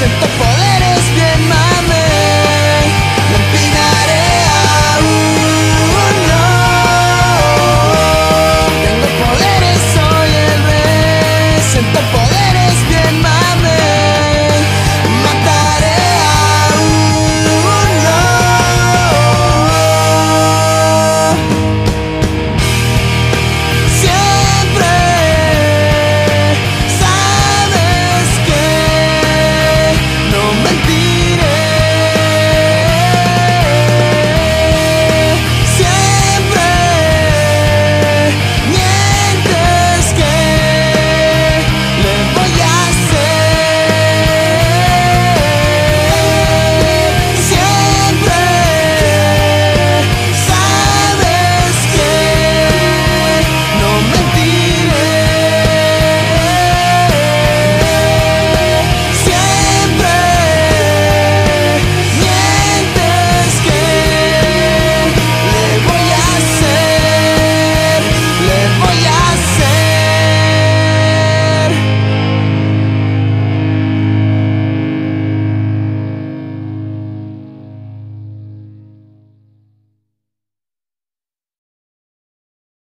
present the fun.